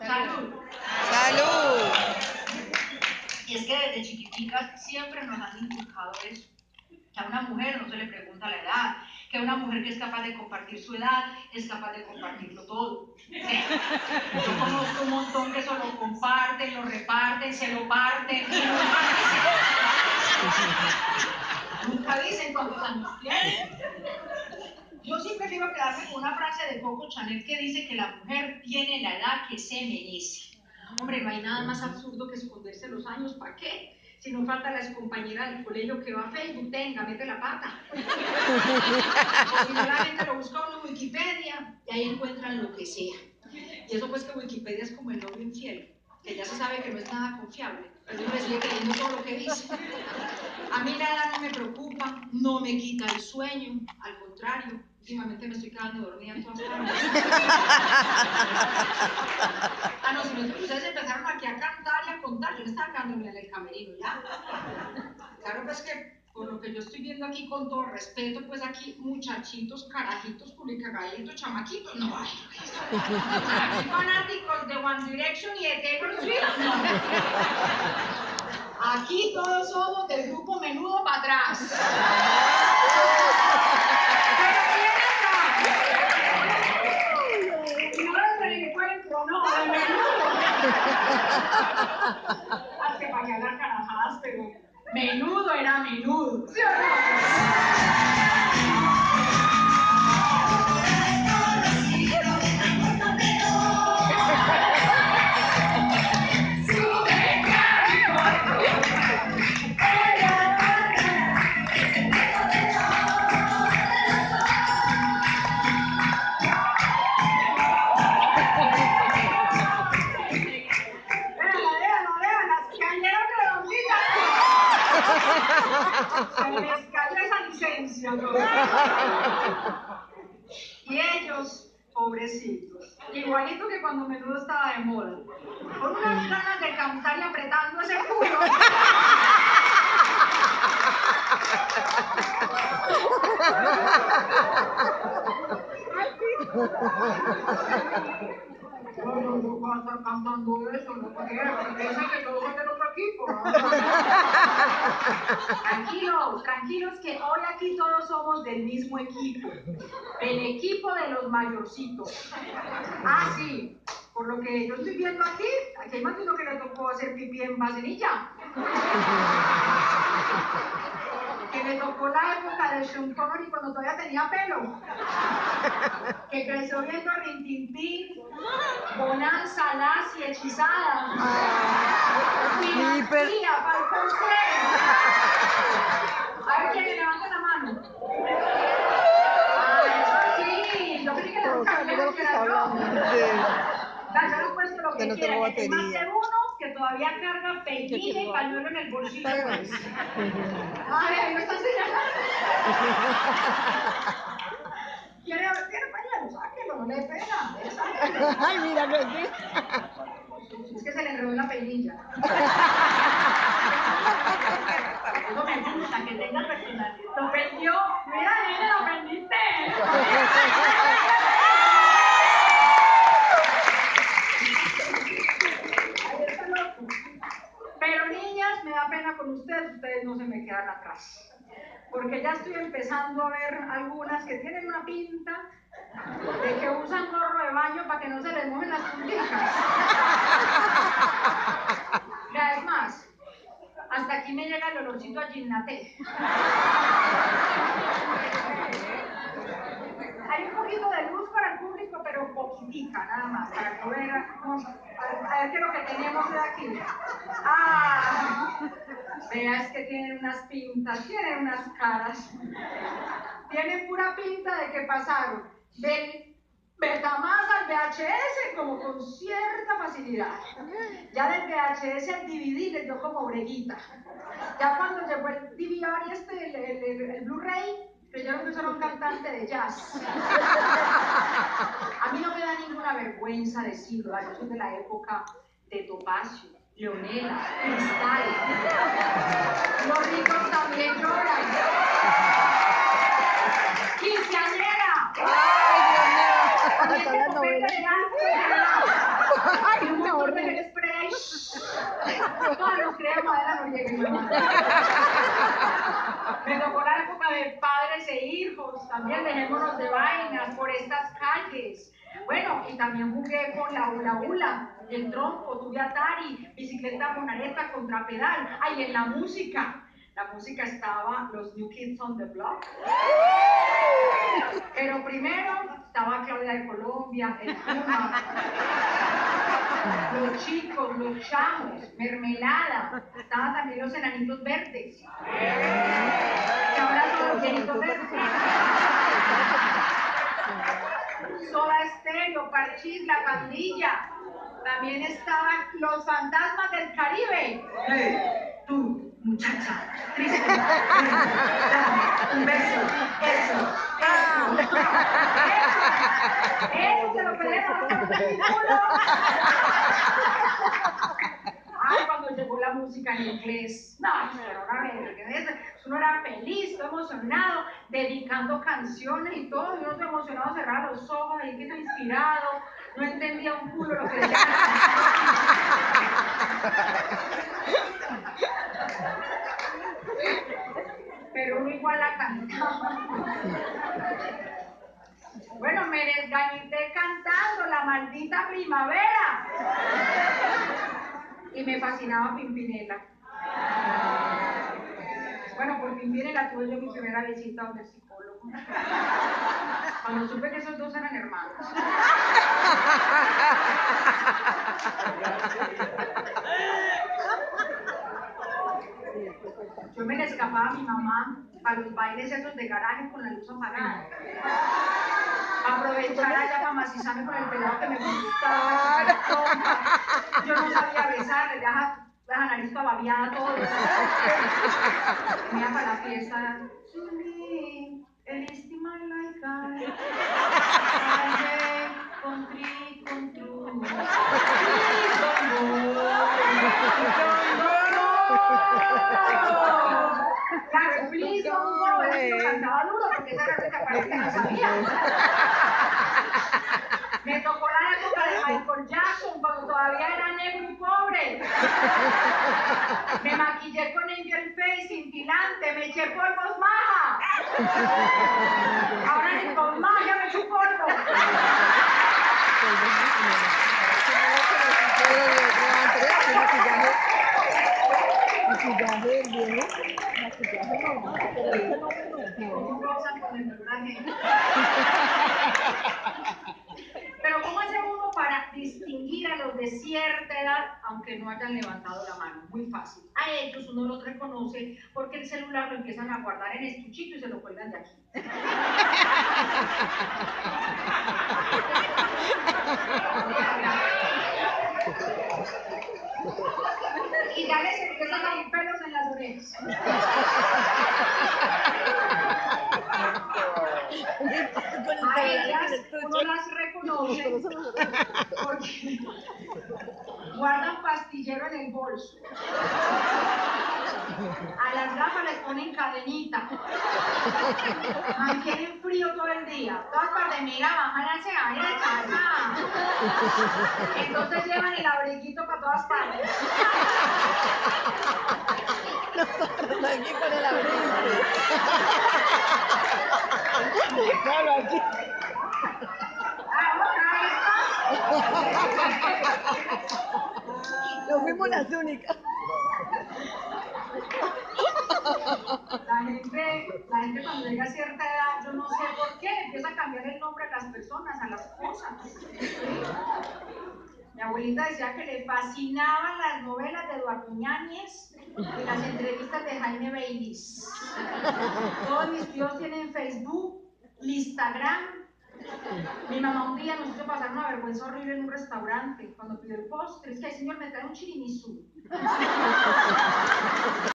Salud. ¡Salud! Y es que desde chiquiticas siempre nos han inculcado eso. Que a una mujer no se le pregunta la edad, que a una mujer que es capaz de compartir su edad es capaz de compartirlo todo. Yo conozco un montón que eso lo comparten, lo reparten, se lo parten nunca dicen. Nunca dicen cuántos años tienen. Yo siempre quiero quedarme con una frase de Coco Chanel que dice que la mujer tiene la edad que se merece. Hombre, no hay nada más absurdo que esconderse los años, ¿para qué? Si no falta la excompañera del colegio que va a Facebook, tenga, mete la pata. Si no, lo busca uno en Wikipedia y ahí encuentran lo que sea. Y eso pues que Wikipedia es como el novio infiel, que ya se sabe que no es nada confiable. Pero uno le sigue creyendo todo lo que dice. A mí nada no me preocupa, no me quita el sueño, al contrario, últimamente me estoy quedando dormida en todas partes. Ah, no, si no, ustedes empezaron aquí a cantar y a contar, yo me estaba quedando en el camerino ya. Claro, pues que que yo estoy viendo aquí, con todo respeto, pues aquí muchachitos, carajitos, culicagaditos, chamaquitos, no hay. Fanáticos de One Direction y de Taylor Swift, no. Aquí todos somos del grupo menudo para atrás. Y ellos, pobrecitos, igualito que cuando menudo estaba de moda, con unas ganas de cantar y apretando ese culo. No, no, no voy a estar cantando eso, no porque dicen que todos son del otro equipo. Tranquilos, tranquilos que hoy aquí todos somos del mismo equipo, el equipo de los mayorcitos. Ah, sí, por lo que yo estoy viendo aquí, aquí hay más de uno que le tocó hacer pipí en vaselilla. Que le tocó la época de Sean Connery cuando todavía tenía pelo. Que creció viendo Rintintín, Bonanza, Lassie, Hechizada. Dinastía, Falcón 3. A ver quién le levanta la mano. Ah, eso sí, yo creí que sabemos de lo que está hablando. Yo le puesto lo Que que no quiera, que uno que todavía carga peguilla y pañuelo en el bolsillo. pues. Ay, ahí me están señalando. ¿Quiere, ¿Quiere pañuelo? Sáquelo, no le pena. eh, sáquelo. Ay, mira que sí. Es que se le enredó la peinilla. Eso me gusta, que tenga personalidad. Lo perdió. Mira, nene, lo perdiste. Ahí está loco. Pero niñas, me da pena con ustedes, ustedes no se me quedan atrás. Porque ya estoy empezando a ver algunas que tienen una pinta de que usan gorro de baño para que no se les mojen las punticas. Ya es más, hasta aquí me llega el olorcito a ginnate. Hay un poquito de luz para el público, pero poquitica nada más, para ver, a ver qué es lo que tenemos de aquí. Que tienen unas pintas, tienen unas caras. Tienen pura pinta de que pasaron del Betamax al VHS como con cierta facilidad. Ya del VHS al DVD les dio como breguita. Ya cuando llegó el DVR y este, el, el- el- el Blu-ray, creyeron que eso era un cantante de jazz. A mí no me da ninguna vergüenza decirlo, yo soy de la época de Topacio, Leonel, Cristal. Los ricos también lloran. ¡Quinceañera! ¡Ay, Dios mío! ¡Ay, ¡Ay, crea madera, no. Me tocó la época de padres e hijos. También dejémonos de vainas por estas calles bueno, y también jugué con la hula hula, el trompo, tuve Atari, bicicleta monareta, contrapedal. Ay, en la música. La música estaba los New Kids on the Block. Pero primero estaba Claudia de Colombia, el Puma, los chicos, los chamos, mermelada. Estaban también los enanitos verdes. Y ahora son los llenitos verdes. Parchís, La Pandilla. También estaban los fantasmas del Caribe. Hey, tú, muchacha, triste, un beso, eso, eso. Eso se lo queremos, no se lo culo. Ay, cuando llegó la música en inglés, no, vergüenza. Uno era feliz, todo emocionado, dedicando canciones y todo, y uno todo emocionado cerraba los ojos, ahí que está inspirado, no entendía un culo lo que decía. Pero uno igual la cantaba. Bueno, me desgañité cantando la maldita primavera. Y me fascinaba Pimpinela. Bueno, por Pimpinela tuve yo mi primera visita donde el psicólogo. Cuando supe que esos dos eran hermanos. Yo me le escapaba a mi mamá a los bailes esos de garaje con la luz apagada. Aprovechar allá para macizarme con el pelado que me gustaba. Yo no sabía besarle, deja la nariz babiada, todo. Iba para la fiesta. El estima laica. Claro, please don't go. Porque esa que parece que no sabía. Me tocó la época de Michael Jackson cuando todavía era negro y pobre. Me maquillé con Angel Face cintilante, me eché polvos maja. Ahora ni con magia me echo. Maquillaje viene, maquillaje normal, pero ese no me Como rosa con Pero ¿cómo hace uno para distinguir a los de cierta edad aunque no hayan levantado la mano? Muy fácil. A ellos uno los reconoce porque el celular lo empiezan a guardar en estuchito y se lo cuelgan de aquí. Y ya les empiezan a salir pelos en las orejas. A las reconoce porque guardan pastillero en el bolso. A las gafas les ponen cadenita. Mantienen frío todo el día. Todas partes, mira, bajan se aire de casa. Entonces llevan el abriguito para todas partes. Aquí con el abrigo. Claro, aquí. Nos fuimos las únicas. La gente, la gente cuando llega a cierta edad, yo no sé por qué, empieza a cambiar el nombre a las personas, a las cosas. Mi abuelita decía que le fascinaban las novelas de Eduardo Ñáñez y las entrevistas de Jaime Baylis. Todos mis tíos tienen Facebook, Instagram. Mi mamá un día nos hizo pasar una vergüenza horrible en un restaurante cuando pidió el postre. Es que, ay señor, me trae un chirimisú.